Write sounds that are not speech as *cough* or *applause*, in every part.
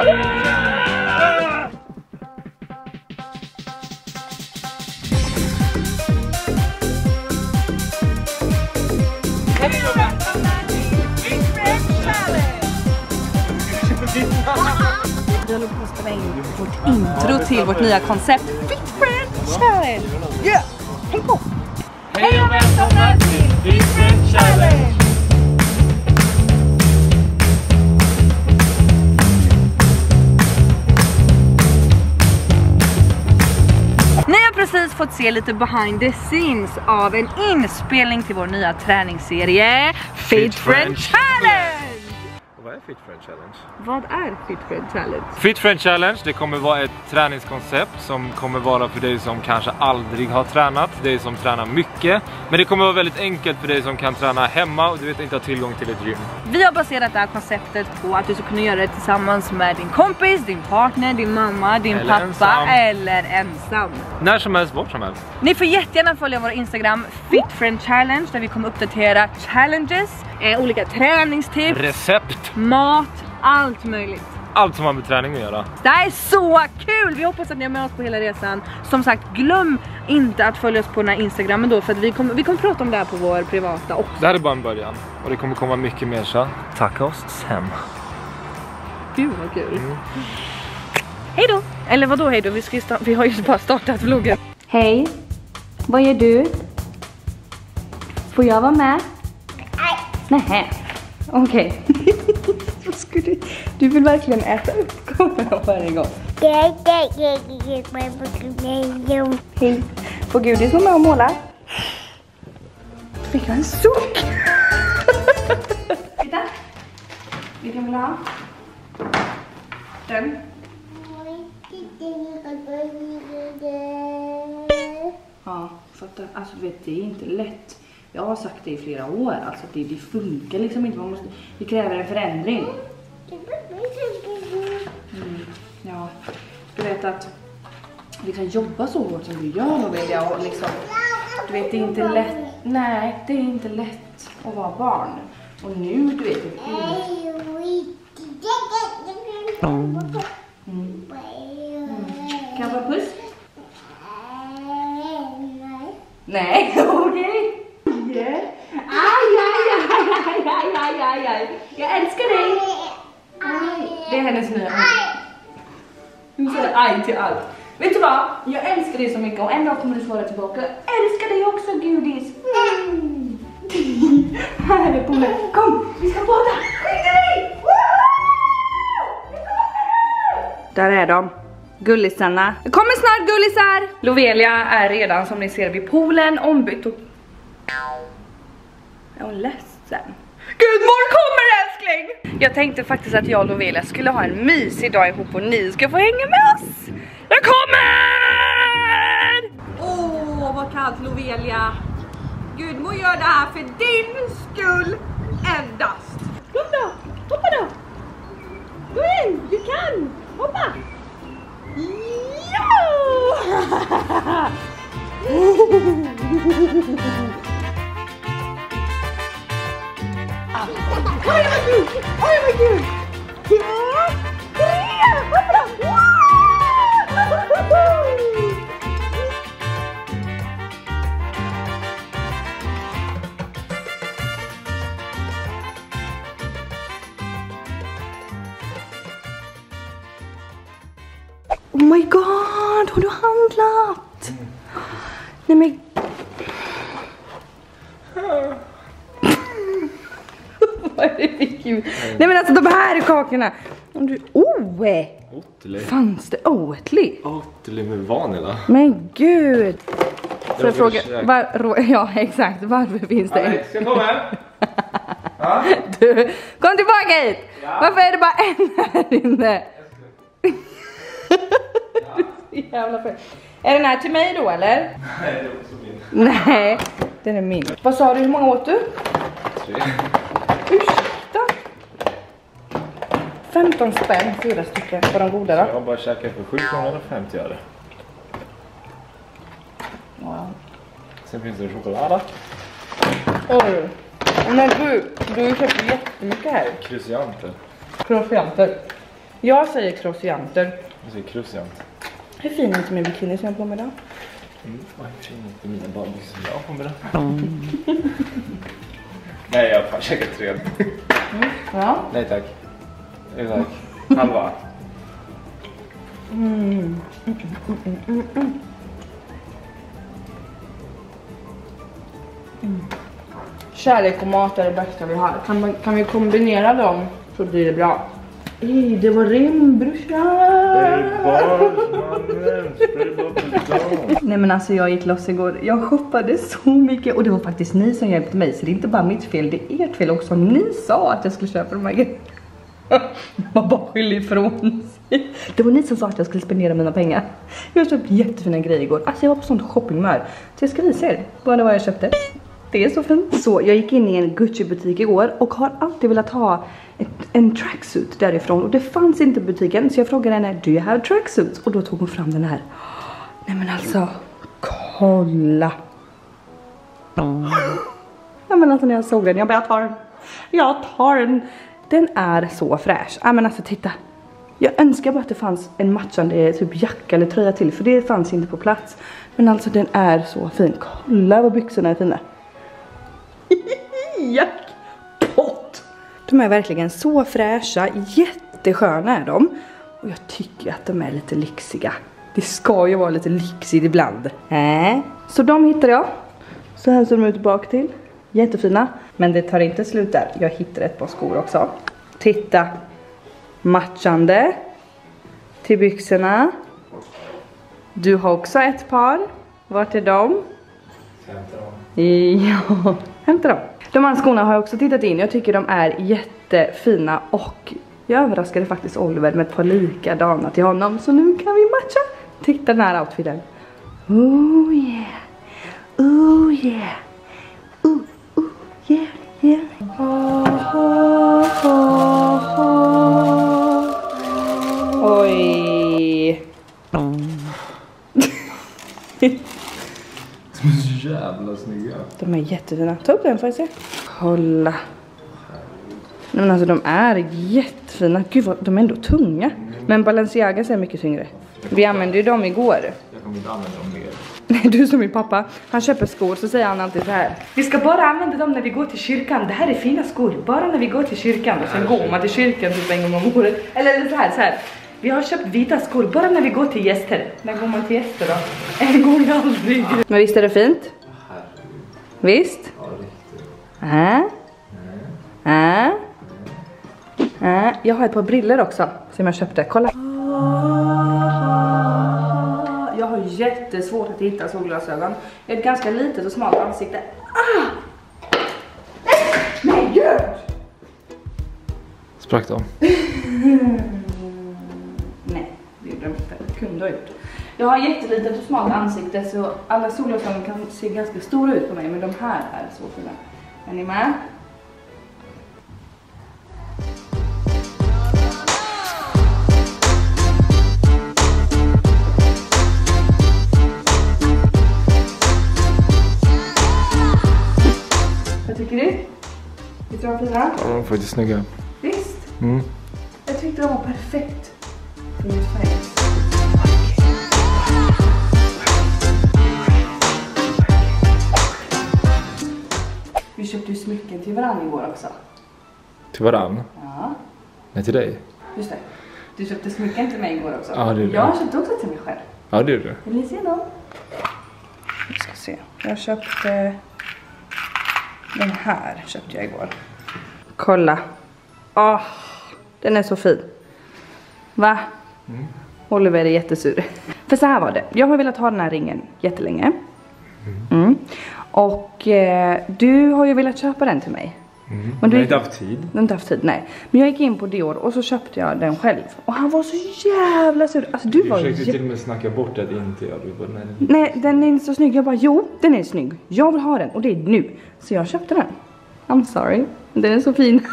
Hej och välkomna till Fit front challenge! Vi håller på att spela in vårt intro till vårt nya koncept Fit Friend Challenge! Yeah! Häng på! Hej och välkomna till Fit Friend Challenge! Fått se lite behind the scenes av en inspelning till vår nya träningsserie Fit Friend Challenge! Vad är Fit Friend Challenge? Vad är Fit Friend Challenge? Fit Friend Challenge, det kommer vara ett träningskoncept som kommer vara för dig som kanske aldrig har tränat, dig som tränar mycket. Men det kommer vara väldigt enkelt för dig som kan träna hemma och du vet inte har tillgång till ett gym. Vi har baserat det här konceptet på att du ska kunna göra det tillsammans med din kompis, din partner, din mamma, din Eller pappa ensam. eller ensam. När som helst, vart som helst. Ni får jättegärna följa vår Instagram Fit Friend Challenge där vi kommer uppdatera challenges, eh, olika träningstips, Recept, mat, allt möjligt. allt som har med träning att göra. Det här är så kul! Vi hoppas att ni är med oss på hela resan. Som sagt, glöm inte att följa oss på den här instagrammen då för att vi kommer, vi kommer prata om det här på vår privata också. Det här är bara en början och det kommer komma mycket mer så. Tacka oss sen. Gud vad kul. Hej då! Eller vad då hej då? Vi, ska vi har ju bara startat vloggen. Hej, vad gör du? Får jag vara med? Nej. Nej, okej. Ska *laughs* du? Du vill verkligen äta upp kameran varje gång. Hej. Får Gudis vara med och måla? Fick jag en suck? *laughs* Titta. Vilken vill du ha? Den. Ja, fattar. Alltså du vet, det är inte lätt. Jag har sagt det i flera år, alltså det, det funkar liksom inte. Man måste, det kräver en förändring. Ja, du vet att liksom jobba så hårt som du gör Novelia och liksom, du vet det är inte lätt. Nej, det är inte lätt att vara barn. Och nu, du vet, det är Kan jag få en puss? Nej, okej. Yeah. Aj, aj, aj, aj, aj, aj, aj, aj. Jag älskar dig. Aj. Det är hennes nya Hon säger aj till allt. Vet du vad? Jag älskar dig så mycket och en dag kommer du svara tillbaka. Jag älskar dig också Gudis. Mm. Här är poolen. Kom, vi ska bada. Dig! Kommer! Där är de. Gullisarna. Det kommer snart gullisar! Lovelia är redan som ni ser vid poolen ombytt och... Är hon ledsen? Gudmor kommer älskling! Jag tänkte faktiskt att jag och Lovelia skulle ha en mysig dag ihop och ni ska få hänga med oss. Jag kommer! Åh vad kallt Lovelia. Gudmor gör det här för din skull endast. Kom då, hoppa då. Gå in, du kan. Hoppa. Ja! *laughs* Oj vad kul! Oj vad kul! Ja! Tre! Hoppa då! Ljud? Nej men alltså de här kakorna. Om du... Oh! Oatly. Fanns det Oatly? Oatly med vanilla. Men gud! Får jag vill fråga, käka. var, *laughs* ja exakt, varför finns det ska jag komma? *laughs* Ja? Du, kom tillbaka hit! Varför är det bara en här inne? *laughs* Du är så jävla fel. Är den här till mig då eller? Nej, det är också min. Nej, den är min. Vad sa du, hur många åt du? Tre. 15 spänn, fyra stycken. Var de goda Jag då? har bara käkat för 7 kronor och 50 öre. Ja. Sen finns det choklad. Oj. Men du, du köper jättemycket här. Krysianter. Croissanter. Jag säger croissanter. Jag säger krusiant. Hur fin är inte min bikini som jag har på mig idag? Mm. Oj, fin inte mina badbyxor jag har på mig då. Nej, jag har fan käkat tre. Ja. Nej tack. Nej tack. Halva. Kärlek och mat är det bästa vi har. Kan, man, kan vi kombinera dem så blir det bra. Ej, det var rim brorsan! Nej men alltså jag gick loss igår. Jag shoppade så mycket och det var faktiskt ni som hjälpte mig så det är inte bara mitt fel, det är ert fel också. Ni sa att jag skulle köpa de här grejerna. *laughs* Man bara skyller ifrån sig. Det var ni som sa att jag skulle spendera mina pengar. Jag köpte jättefina grejer igår. Alltså jag var på sånt shoppingmör. Så jag ska visa er vad det var jag köpte. Det är så fint. Så jag gick in i en Gucci butik igår och har alltid velat ha ett, en tracksuit därifrån och det fanns inte i butiken så jag frågade henne Do you have tracksuits? Och då tog hon fram den här. Nej men alltså, kolla. Ja men alltså när jag såg den, jag bara jag tar den. Jag tar den. Den är så fräsch. Ja men alltså titta. Jag önskar bara att det fanns en matchande typ jacka eller tröja till för det fanns inte på plats. Men alltså den är så fin. Kolla vad byxorna är fina. *laughs* Jackpot! De är verkligen så fräscha, jättesköna är de. Och jag tycker att de är lite lyxiga. Det ska ju vara lite lyxigt ibland. Äh. Så de hittade jag. Så här ser de ut bak till. Jättefina. Men det tar inte slut där. Jag hittade ett par skor också. Titta. Matchande. Till byxorna. Du har också ett par. Vart är de? Ja, *laughs* hämta dem. De här skorna har jag också tittat in. Jag tycker de är jättefina och jag överraskade faktiskt Oliver med ett par likadana till honom. Så nu kan vi matcha. Titta den här outfiten. Oh yeah. Oh yeah. Oh, oh yeah, yeah. Ha, ha, ha, ha. Oj. Så jävla snygga. De är jättefina. Ta upp den får jag se. Kolla. Nej men alltså de är jättefina. Gud vad, de är ändå tunga. Men Balenciagas är mycket tyngre. Vi använde ju dem igår. Jag kommer inte använda dem mer. *laughs* Nej, du som min pappa, han köper skor så säger han alltid så här. Vi ska bara använda dem när vi går till kyrkan. Det här är fina skor. Bara när vi går till kyrkan. Och sen går man till kyrkan typ en gång om året. Eller eller så här, så här. Vi har köpt vita skor bara när vi går till gäster. När går man till gäster då? *laughs* En gång aldrig. Men visst är det fint? Visst? Ja, riktigt. Äh? Äh? Äh? Jag har ett par briller också som jag köpte. Kolla. Jättesvårt att hitta solglasögon. Jag ett ganska litet och smalt ansikte. Ah! Nej, gud! Sprack de? *laughs* Nej, det gjorde de inte. Kunde ha gjort. Jag har jättelitet och smalt ansikte så alla solglasögon kan se ganska stora ut på mig men de här är så fina. Är ni med? De faktiskt snygga. Visst? Mm. Jag tyckte de var perfekt för face. Vi köpte ju smycken till varandra igår också. Till varann? Ja, Nej, till dig? just det. Du köpte smycken till mig igår också. Ja, det gjorde Jag jag. köpte också till mig själv. Ja, det gjorde du. Vill ni se dem? Vi ska se. Jag köpte den här köpte jag igår. Kolla. Åh, den är så fin. Va? Oliver är jättesur. För så här var det. Jag har velat ha den här ringen jättelänge. Mm. Och eh, du har ju velat köpa den till mig. Mm. Men du- du har inte haft tid. Jag har inte haft tid, nej. Men jag gick in på Dior och så köpte jag den själv. Och han var så jävla sur. Alltså du Du var försökte jä- till och med snacka bort att inte jag. Du bara, nej. Nej, den är inte så snygg. Jag bara, jo, den är snygg. Jag vill ha den och det är nu. Så jag köpte den. I'm sorry. Den är så fin.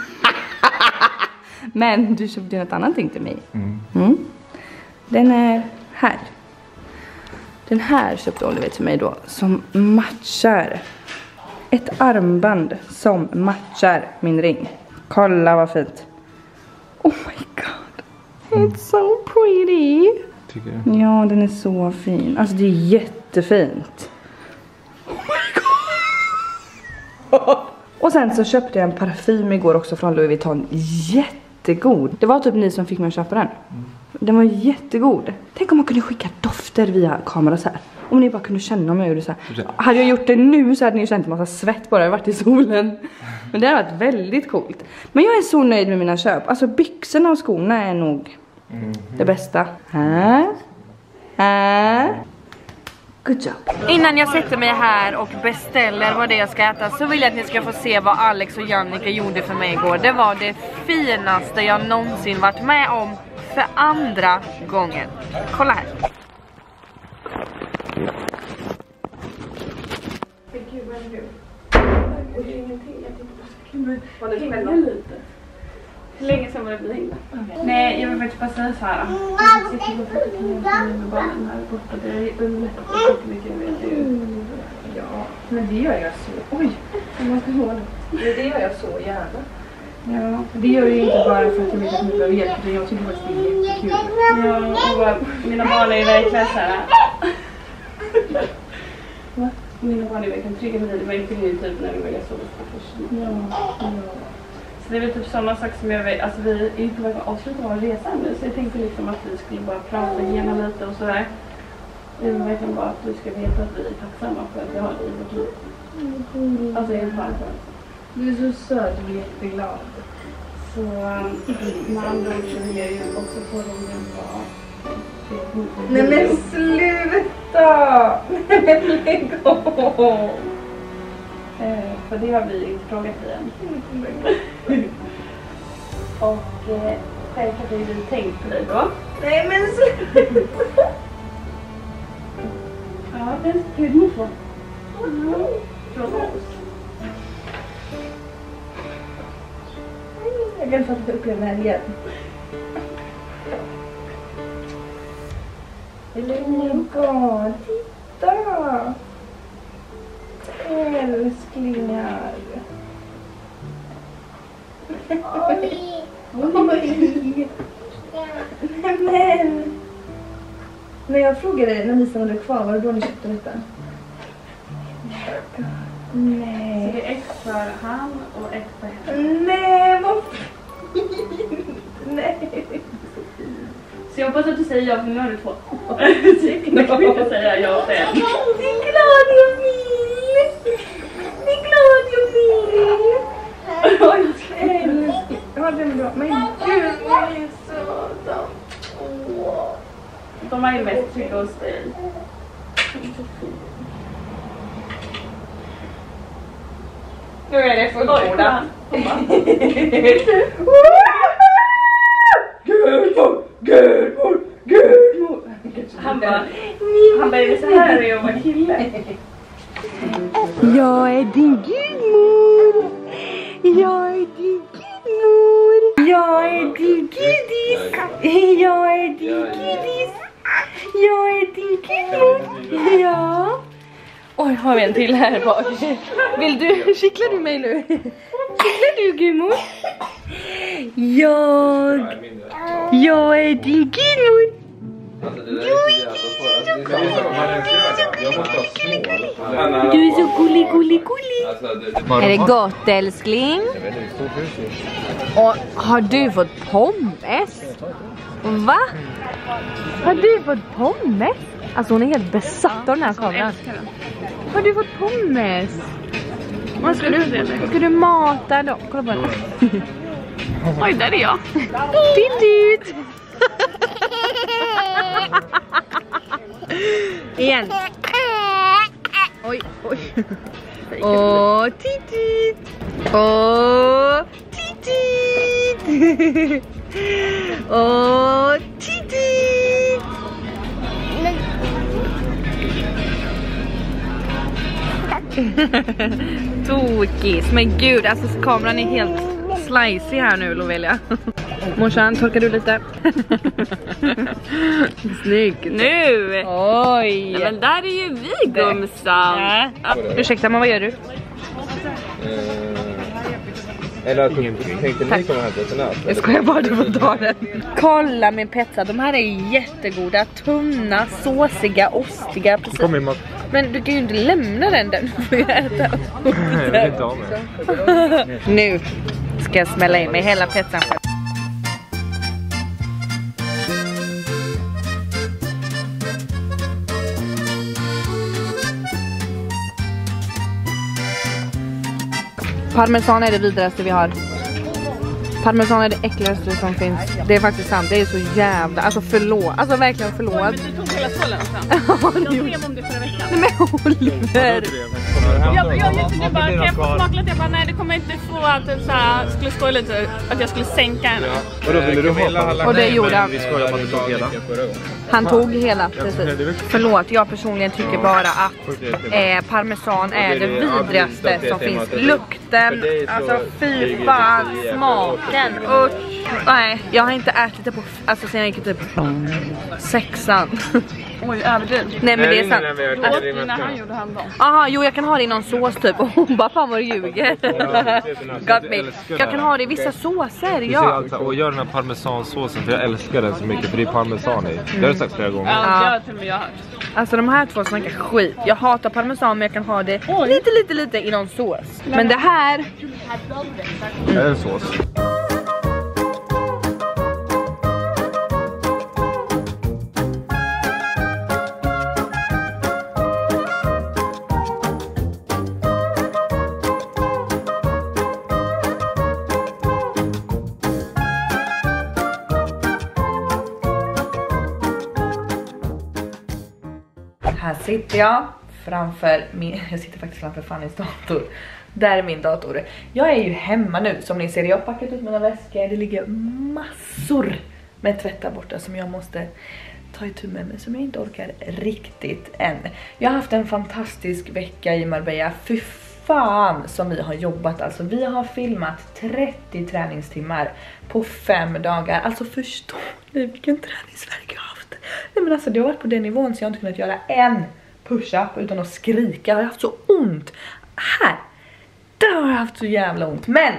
*laughs* Men du köpte något annat ting till mig. Mm. Mm. Den är här. Den här köpte Oliver till mig då som matchar. Ett armband som matchar min ring. Kolla vad fint. Oh, It's so pretty. Tycker du? Ja, den är så fin. Alltså det är jättefint. *laughs* Och sen så köpte jag en parfym igår också från Louis Vuitton. Jättegod. Det var typ ni som fick mig att köpa den. Den var jättegod. Tänk om man kunde skicka dofter via kamera så här. Om ni bara kunde känna om jag gjorde så här. Hade jag gjort det nu så hade ni känt massa svett bara jag varit i solen. Men det hade varit väldigt coolt. Men jag är så nöjd med mina köp. Alltså byxorna och skorna är nog det bästa. Här. Här. Good job. Innan jag sätter mig här och beställer vad det är jag ska äta så vill jag att ni ska få se vad Alex och Jannica gjorde för mig igår. Det var det finaste jag någonsin varit med om för andra gången. Kolla här. Hur länge sedan var det vi hängde? Nej, jag vill faktiskt bara säga så här. Jag sitter och försöker ta med barnen här borta. Det underlättar jättemycket, det vet du ju. Ja, men det gör jag så. Oj, Man ska hålla. det, det gör jag så gärna. Ja. Det gör jag inte bara för att jag vet att ni behöver hjälp utan jag tycker faktiskt det är jättekul. Ja, och mina barn är verkligen så här. Va? Mina barn är verkligen trygga med det. Det märkte ni ju typ när vi började sova först. Ja, Så det är väl typ sådana saker som jag vet, alltså vi är ju på väg att avsluta vår resa nu så jag tänkte liksom att vi skulle bara prata igenom lite och sådär. Jag vill verkligen bara att du ska veta att vi är tacksamma för att vi har dig i vårt liv. Alltså helt varmt. Du är så söt och jätteglad. Så um, med andra ord så vill jag ju också få dem att vara Nej men sluta! Nej *laughs* men lägg av! Eh, för det har vi inte frågat dig än. *laughs* Och eh, har ju vi tänkt på dig då. Nej men sluta! *laughs* Ja, det är gud ni får. Fråga oss. Jag kan fatta uppleva det här igen. Lägg av, titta! Oj. Men. När jag frågade när ni stannade kvar, var det då ni köpte detta? Så Nej. det är ett för han och ett för henne. Nej, vad fint! Nej. Så jag hoppas att du säger ja för nu har du två. Så jag kan inte säga ja för en. Det är jag vill! Det är glad jag vill! Ja, det är bra. Men gud vad ni är söta. Åh. De är ju mest trygga hos dig. Nu är det fullbordat. Gudmor, Gudmor, Gudmor. Han bara, han bara, är det så här det är att vara kille? Jag är din gudmor. Jag är din gudmor. Jag är din gudis. Jag är din gudis. Jag är din gudmor. Ja. Oj, har vi en till här bak. Vill du, kittlar du mig nu? Kittlar du gudmor? Jag, jag är din gudmor. Du är så gullig, gullig, gullig. Är det gott älskling? Och har du fått pommes? Va? Har du fått pommes? Alltså hon är helt besatt av den här kameran. Har du fått pommes? Vad ska du, ska du mata dem? Kolla på henne. Oj, där är jag. Titt *laughs* Igen. Oj, oj. Åh, titit. Åh, titit. Åh, titit. Tokis. Men gud, alltså kameran är helt slicey här nu Lovelia. Morsan, torkar du lite? *laughs* Snyggt. Nu! Oj! Nej, men där är ju vi gumsan. Ja. Ursäkta men vad gör du? Eller alltså, tänkte ni komma hem till en Jag skojar bara, du får ta den. Kolla min pizza, de här är jättegoda. Tunna, såsiga, ostiga. Precis. Kom in mat. Men du kan ju inte lämna den där, du får ju äta. Nej, jag vill inte ha med. *laughs* Nu ska jag smälla in mig hela pizzan själv. Parmesan är det vidrigaste vi har. Parmesan är det äckligaste som finns. Det är faktiskt sant, det är så jävla, alltså förlåt, alltså verkligen förlåt. Men du tog hela skålen *laughs* också. Jag skrev om det förra veckan. Nej men Oliver! Jag, jag gick till du bara, kan jag få smaka lite? Jag bara, nej det kommer inte få att typ såhär, skulle skoja lite, att jag skulle sänka henne. Vadå, ville du ha Och det gjorde han. Vi skojar om att du tog hela. Han tog hela, precis. Förlåt, jag personligen tycker bara att eh, parmesan är det vidrigaste som finns. Lukten, alltså fy fan, smaken, usch. Nej, jag har inte ätit det på, alltså sen jag gick i typ sexan. *laughs* Oj, överdriv. Nej men det är sant. Du åt när han gjorde häromdagen. Aha, jo jag kan ha det i någon sås typ och hon bara fan vad du ljuger. *laughs* Got me. Jag kan ha det i vissa såser, ja. Och gör den här parmesansåsen för jag älskar den så mycket för det är parmesan i. Det har du sagt flera gånger. Ja, det har till och med jag hört. Alltså de här två snackar skit. Jag hatar parmesan men jag kan ha det lite lite lite i någon sås. Men det här, Är det en sås? Sitter jag framför min, *laughs* jag sitter faktiskt framför Fannys dator. Där är min dator. Jag är ju hemma nu som ni ser. Jag har packat ut mina väskor. Det ligger massor med tvätt där borta som jag måste ta itu med men som jag inte orkar riktigt än. Jag har haft en fantastisk vecka i Marbella. Fy fan som vi har jobbat. Alltså vi har filmat 30 träningstimmar på 5 dagar. Alltså förstår ni vilken träningsvärk jag har? Nej men alltså det har varit på den nivån så jag har inte kunnat göra en push-up utan att skrika. Jag har haft så ont. Här! Där har jag haft så jävla ont. Men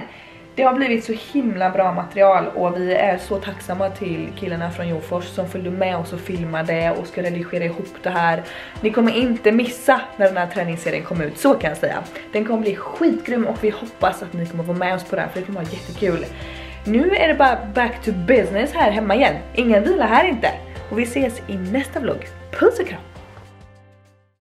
det har blivit så himla bra material och vi är så tacksamma till killarna från Jofors som följde med oss och filmade och ska redigera ihop det här. Ni kommer inte missa när den här träningsserien kommer ut, så kan jag säga. Den kommer bli skitgrym och vi hoppas att ni kommer vara med oss på det här för det kommer vara jättekul. Nu är det bara back to business här hemma igen. Ingen vila här inte. Och vi ses i nästa vlogg. Puss och kram!